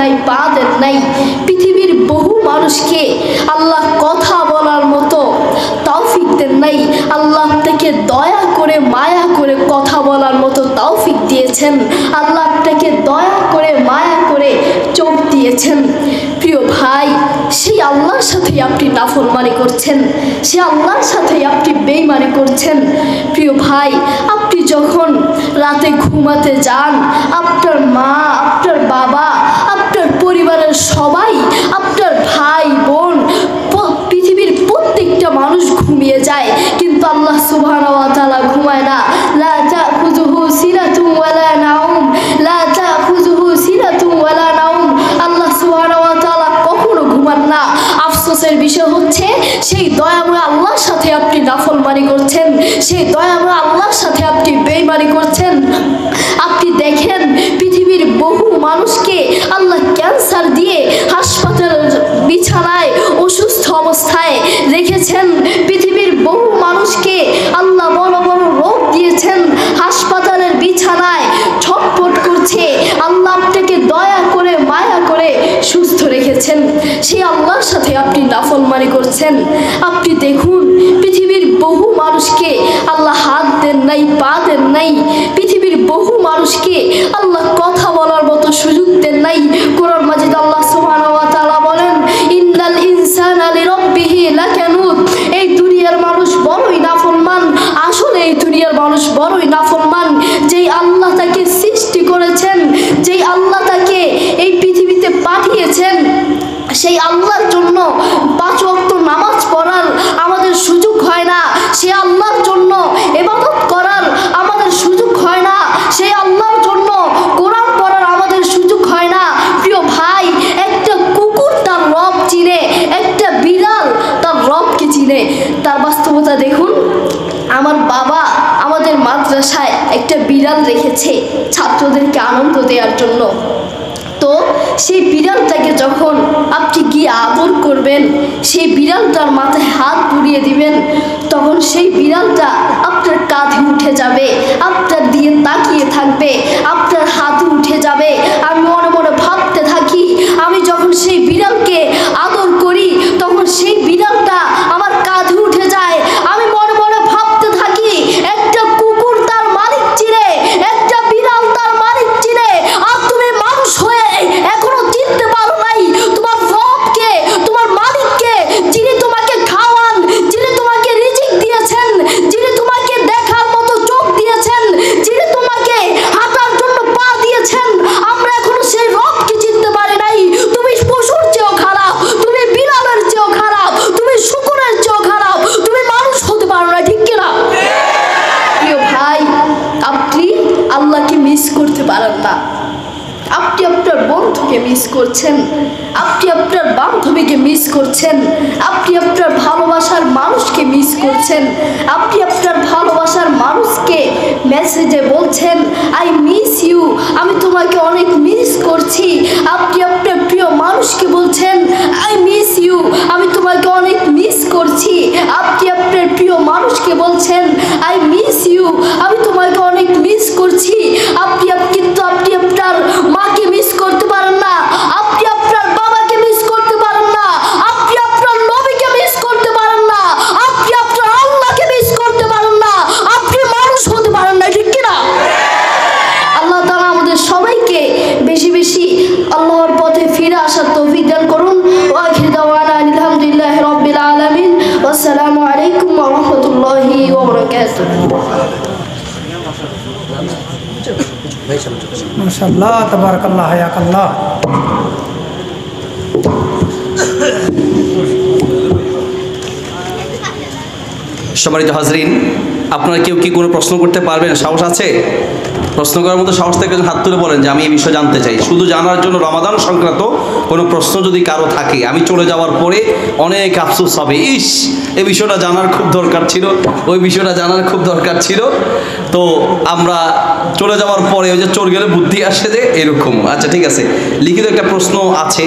নাই পৃথিবীর বহু মানুষকে আল্লাহ কথা বলার মতো তৌফিক দেন নাই। আল্লাহ থেকে দয়া করে, মায়া করে কথা বলার মতো তৌফিক দিয়েছেন। আল্লাহ আপনাকে দয়া করে, মায়া করে চোখ দিয়েছেন। প্রিয় ভাই, সেই আল্লাহর সাথে আপনি নাফরমানি করছেন। সে আল্লাহর সাথেই আপনি বেইমানি করছেন। প্রিয় ভাই, আপনি যখন রাতে ঘুমাতে যান, আপনার মা আফসোসের বিষয় হচ্ছে, সেই দয়াময় আল্লাহর সাথে আপনি নাফরমানি করছেন। সেই দয়াময় আল্লাহর সাথে আপনি বেইমানি করছেন। আপনি দেখেন রেখেছেন। সেই আল্লাহর সাথে আপনি নাফলমানি করছেন। আপনি দেখুন, পৃথিবীর বহু মানুষকে আল্লাহ হাত দেন নাই, পা দেন নাই। পৃথিবীর বহু মানুষকে আল্লাহ কথা বলার মতো সুযোগ দেন নাই। কোরআন মাজিদ আল্লাহ তাআলা বলেন, ইন্নাল ইনসানা লিরাব্বিহি লাকানুত। এই দুনিয়ার মানুষ বড়ই নাফরমান। আসলে এই দুনিয়ার মানুষ বড়ই নাফরমান। যেই আল্লাহ তাকে সৃষ্টি করেছেন যেই আল্লাহ তাকে এই পৃথিবীতে পাঠিয়েছেন সেই আল্লাহর জন্য পাঁচ ওয়াক্ত নামাজ পড়ার আমাদের সুযোগ হয় না সে আল্লাহর জন্য এবাদত করার আমাদের সুযোগ হয় না সেই আল্লাহর জন্য কোরআন পড়ার আমাদের সুযোগ হয় না প্রিয় ভাই একটা কুকুর তার রব চিনে একটা বিড়াল তার রবকে চিনে তার বাস্তবতা দেখুন আমার বাবা আমাদের মাদ্রাসায় একটা বিড়াল রেখেছে ছাত্রদেরকে আনন্দ দেওয়ার জন্য। তো সেই বিড়ালটাকে যখন আপনি গিয়ে আদর করবেন, সেই বিড়ালটার মাথায় হাত পুড়িয়ে দিবেন, তখন সেই বিড়ালটা আপনার কাঁধে উঠে যাবে আপনার দিয়ে তাকিয়ে থাকবে আপনার হাতে উঠে যাবে আমি মনে মনে ভাবতে থাকি আমি যখন সেই বিড়ালকে আদর করি তখন সেই বিড়ালটা আমার কাঁধে উঠে যায় আমি মনে মনে ভাবতে থাকি একটা কুকুর তার মালিক চিনে একটা বিড়াল তার মালিক চিনে আর তুমি মানুষ হয়ে এখনও চিনতে পারো নাই তোমার রবকে তোমার মালিককে যিনি তোমাকে খাওয়ান যিনি তোমাকে রিজিক দিয়েছেন যিনি তোমাকে দেখার মতো চোখ দিয়েছেন যিনি তোমাকে হাঁটার জন্য পা দিয়েছেন আমরা এখনও সেই রবকে চিনতে পারি নাই তুমি পশুর চেয়েও খারাপ তুমি বিড়ালের চেয়েও খারাপ তুমি শুকুরের চেয়েও খারাপ তুমি মানুষ হতে পারো না ঠিক কিনা প্রিয় ভাই আপনি আল্লাহকে মিস করতে পারেন না। আপনি আপনার বন্ধুকে মিস করছেন, আপনি আপনার বান্ধবীকে মিস করছেন, আপনি আপনার ভালোবাসার মানুষকে মিস করছেন, আপনি আপনার ভালোবাসার মানুষকে মেসেজে বলছেন আই মিস ইউ আমি তোমাকে অনেক মিস করছি। আপনি আপনার প্রিয় মানুষকে বলছেন আই মিস ইউ আমি তোমাকে অনেক মিস করছি। আপনি আপনার প্রিয় মানুষকে বলছেন আই মিস ইউ আল্লাহর পথে ফিরে আসার তৌফিক দান করুন ওয়া আখির দাওয়ানা আলহামদুলিল্লাহি রাব্বিল আলামিন ওয়াসসালামু আলাইকুম ওয়া রাহমাতুল্লাহি ওয়া বারাকাতুহু মাশাল্লাহ তাবারাকাল্লাহ হায়াকাল্লাহ সম্মানিত হাজরিন, আপনারা কেউ কি কোনো প্রশ্ন করতে পারবেন? সাহস আছে? প্রশ্ন করার মতো সাহস থেকে হাত তুলে বলেন যে আমি এই বিষয়ে জানতে চাই। শুধু জানার জন্য রমাদান সংক্রান্ত কোনো প্রশ্ন যদি কারও থাকে, আমি চলে যাওয়ার পরে অনেক আফসোস হবে। ইস এই বিষয়টা জানার খুব দরকার ছিল। ওই বিষয়টা জানার খুব দরকার ছিল। তো আমরা চলে যাওয়ার পরে ওই যে চোর গেলে বুদ্ধি আসে যে এরকম। আচ্ছা ঠিক আছে। লিখিত একটা প্রশ্ন আছে।